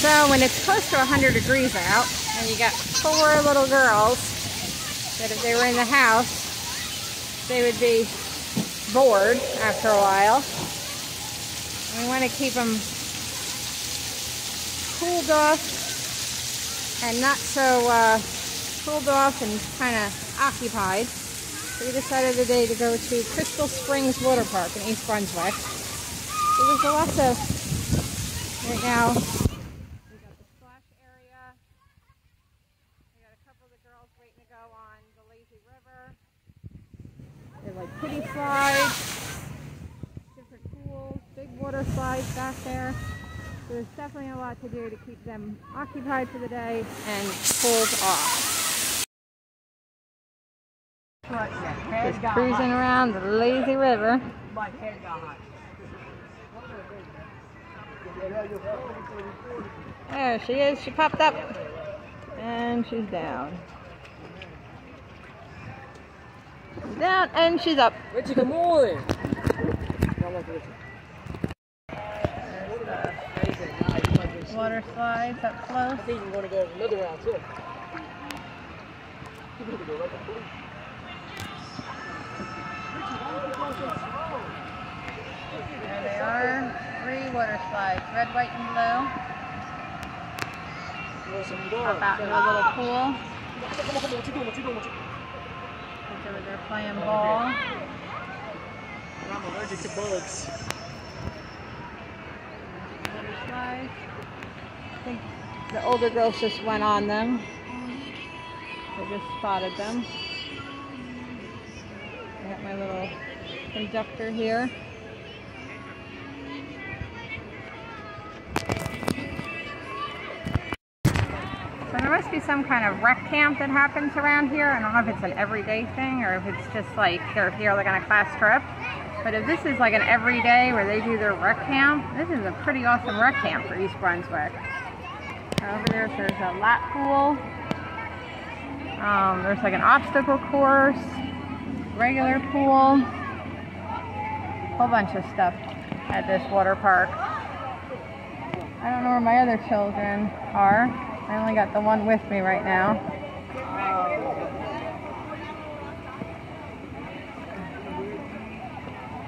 So when it's close to 100 degrees out, and you got four little girls that if they were in the house, they would be bored after a while. We want to keep them cooled off and not so uh, cooled off and kind of occupied. So we decided today to go to Crystal Springs Water Park in East Brunswick. So there's a lot of, right now, we got the splash area. We got a couple of the girls waiting to go on the lazy river. They're like kitty slides, different pools, big water slides back there. So there's definitely a lot to do to keep them occupied for the day and cooled off. Just cruising around the lazy river. There she is. She popped up. And she's down. She's down and she's up. Richie, good morning. Water slides up close. I think you're going to go another round too. There they are. Three water slides. Red, white, and blue. Pop out into a little pool. Look over there playing ball. I'm allergic to bugs. Water slides. I think the older girls just went on them. They just spotted them. I got my little conductor here. Be some kind of rec camp that happens around here. I don't know if it's an everyday thing or if it's just like they're here like on a class trip. But if this is like an everyday where they do their rec camp, this is a pretty awesome rec camp for East Brunswick. Over there, there's a lap pool. Um, there's like an obstacle course, regular pool, a whole bunch of stuff at this water park. I don't know where my other children are. I only got the one with me right now.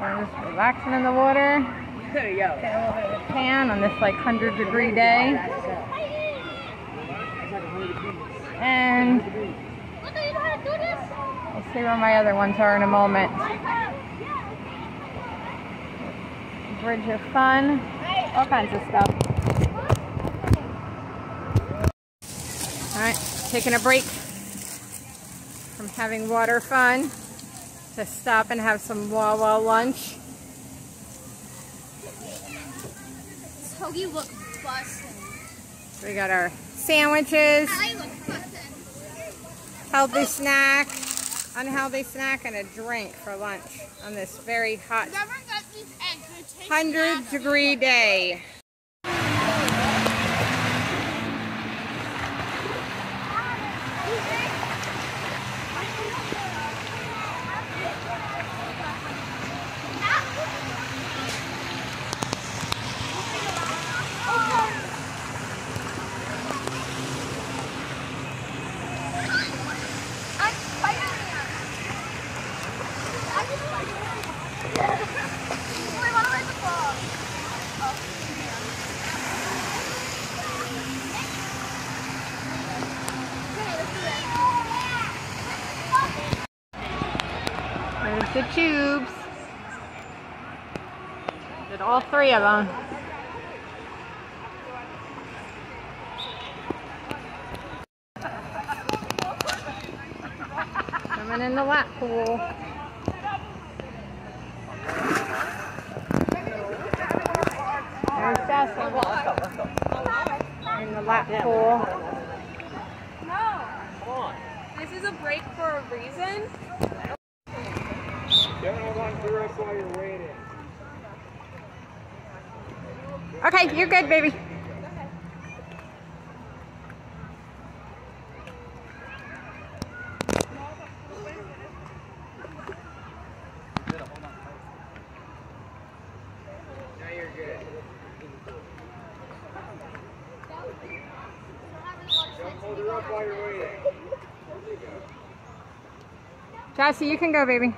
I'm just relaxing in the water. There you go. Get a little bit of a tan on this like 100 degree day. And we'll see where my other ones are in a moment. Bridge of Fun, all kinds of stuff. Alright, taking a break from having water fun to stop and have some Wawa lunch. Togi look busted. We got our sandwiches, I look busted. healthy snack, unhealthy snack, and a drink for lunch on this very hot Whoever got these eggs would taste 100 degree day. I'm Spider-Man. I'm Spider-Man. Wait, what am I the frog? Okay, let's do it. There's the tubes. Did all three of them. Coming in the lap pool. There's in the lap pool. No. This is a break for a reason. While you're waiting. Okay, you're good, baby. Now you're good. Jesse, you can go, baby.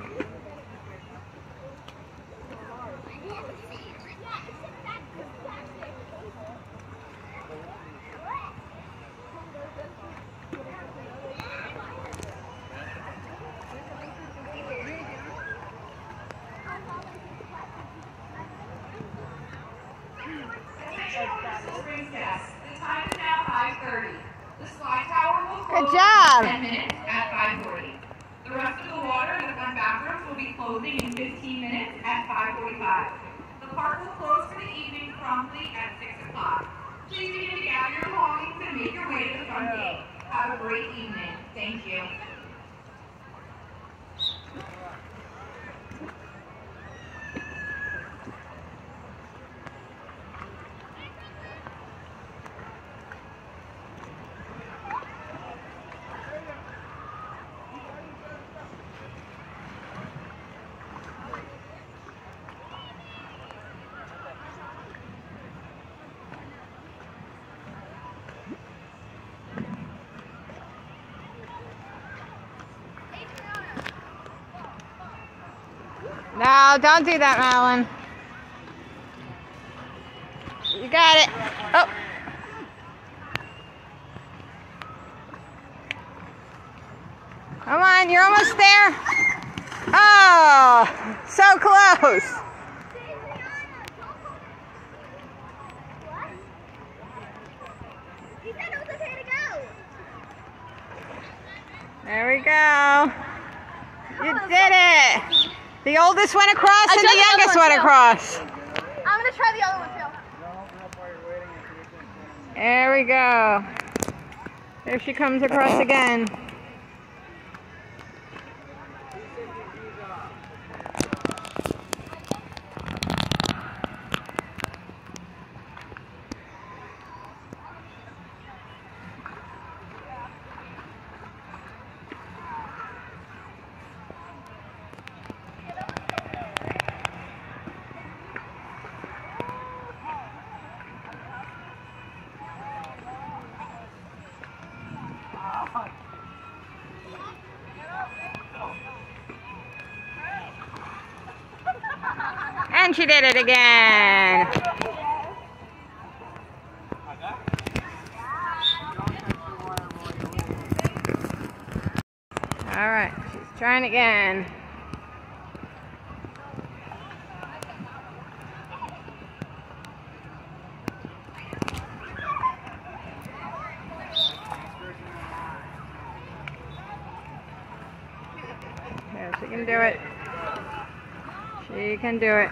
Springs guests. The time is now 5:30. The slide tower will Good close job. in 10 minutes at 5:40. The rest of the water in the front bathrooms will be closing in 15 minutes at 5:45. The park will close for the evening promptly at 6 o'clock. Please begin to gather your belongings and make your way to the front gate. Have a great evening. Thank you. No, don't do that, Madeline. You got it. Oh. Come on, you're almost there. Oh, so close. He said it was okay to go. There we go. You did it. The oldest went across I and the youngest one, went too. across. I'm gonna try the other one too. Hold her up while you're waiting and see if you can- There we go. There she comes across again. And she did it again. All right, she's trying again. She can do it. She can do it.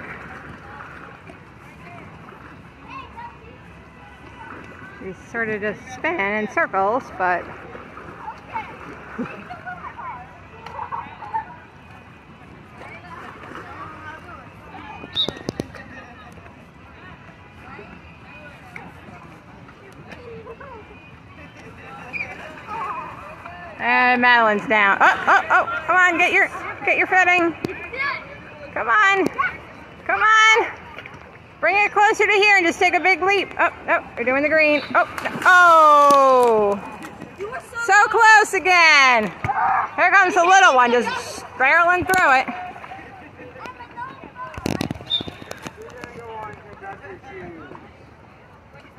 Sort of just spin in circles, but and Madeline's down. Oh, oh, oh! Come on, get your get your footing. Come on, come on. Bring it closer to here and just take a big leap. Oh, oh, you're doing the green. Oh, oh! So close again. Here comes the little one, just barreling through it.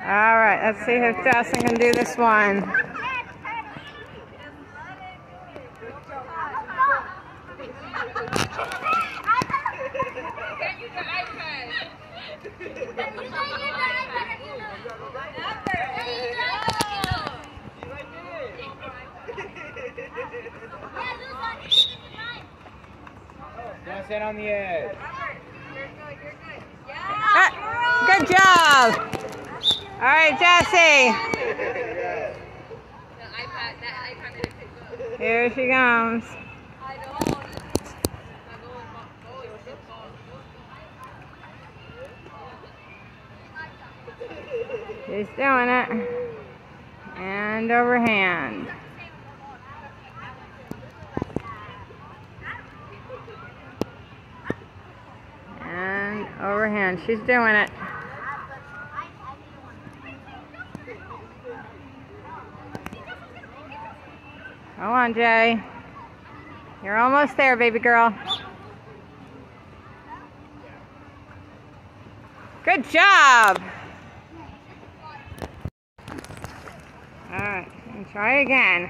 All right, let's see if Justin can do this one. Now sit on the edge. Ah, good job. All right, Jesse. Here she comes. She's doing it. And overhand. And overhand. She's doing it. Go on, Jay. You're almost there, baby girl. Good job. All right, and try again.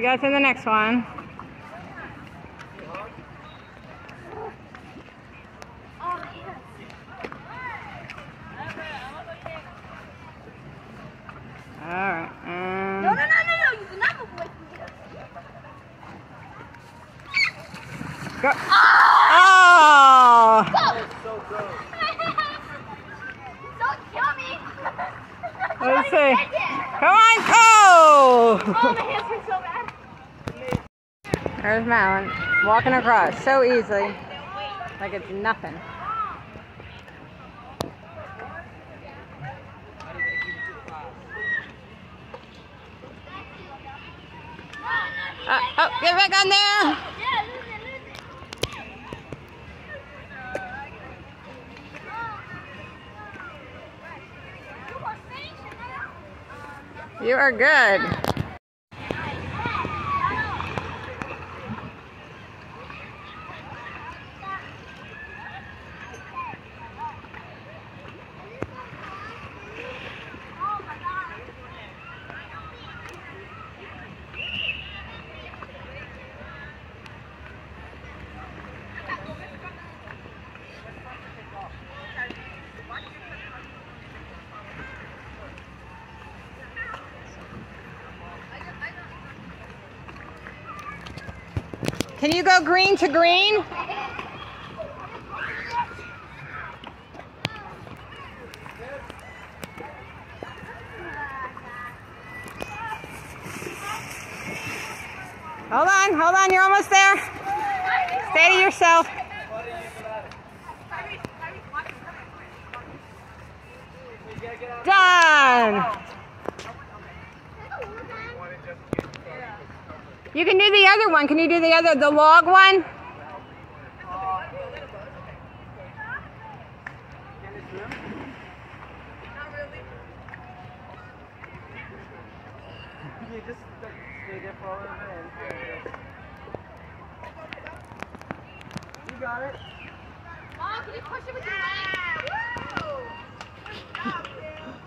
She got to the next one. All right. And No, no, no, no, no. You do not away from here. go. Oh! Don't kill me. Let's see. Come on, go! Oh, my hands hurt so bad. There's Malin walking across so easily, like it's nothing. Uh, oh, get back on there! You are good. Can you go green to green? Hold on, hold on, you're almost there. Stay to yourself. Done. You can do the other one. Can you do the other, the log one? You just stay there for a little bit. You got it. Mom, can you push it with your leg?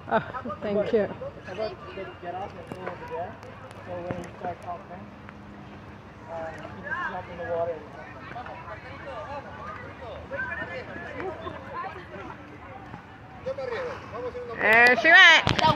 Oh, thank you. How about get, get off and go over there? So when you start talking, uh, you just